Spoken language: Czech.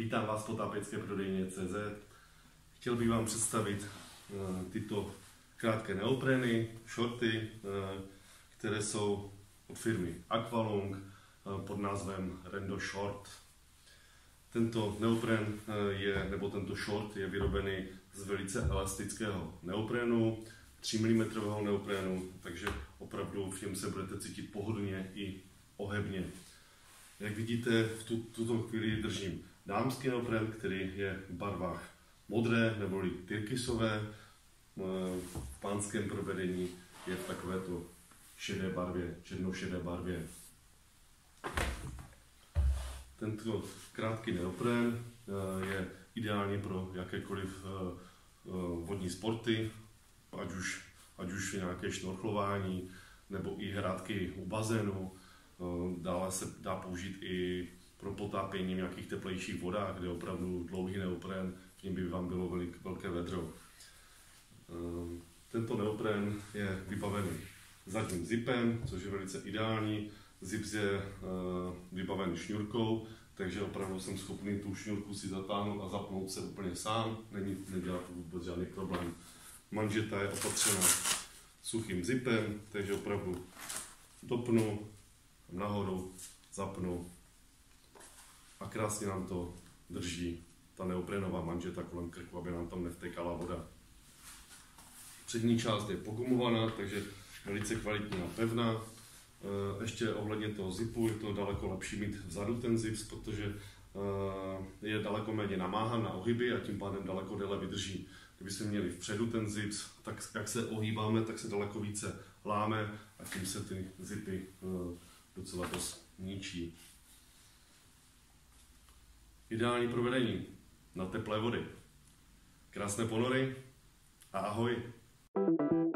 Vítám vás po tápecké prodejně CZ. Chtěl bych vám představit uh, tyto krátké neoprény, shorty, uh, které jsou od firmy Aqualung uh, pod názvem Rendo Short. Tento neopren je, nebo tento short je vyrobený z velice elastického neoprénu, 3 mm neoprénu, takže opravdu v něm se budete cítit pohodlně i ohebně. Jak vidíte, v tu, tuto chvíli držím dámský neopren, který je v barvách modré neboli tyrkysové. V pánském provedení je v takovéto šedé barvě, černošedé barvě. Tento krátký neopren eh, je ideální pro jakékoliv eh, eh, vodní sporty, ať už, ať už nějaké šnorchlování nebo i hrádky u bazénu. Dále se dá použít i pro potápění v nějakých teplejších vodách, kde opravdu dlouhý neopren, v něm by vám bylo velik, velké vedro. Tento neopren je vybavený zadním zipem, což je velice ideální. Zip je vybaven šňůrkou, takže opravdu jsem schopný tu šňůrku si zatáhnout a zapnout se úplně sám, Není, nedělá to vůbec žádný problém. Manžeta je opatřena suchým zipem, takže opravdu dopnu, nahoru, zapnu a krásně nám to drží ta neoprenová manžeta kolem krku, aby nám tam nevtekala voda. Přední část je pogumovaná, takže velice kvalitní a pevná. Eh, ještě ohledně toho zipu je to daleko lepší mít vzadu ten zip, protože eh, je daleko méně namáhan na ohyby a tím pádem daleko déle vydrží. Kdyby jsme měli vpředu ten zip, tak jak se ohýbáme, tak se daleko více láme a tím se ty zipy eh, docela dost ničí. Ideální provedení na teplé vody. Krásné ponory a ahoj! thank you